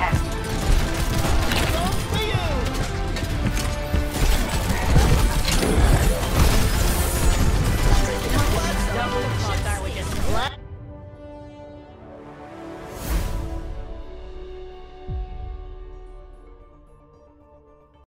Yeah.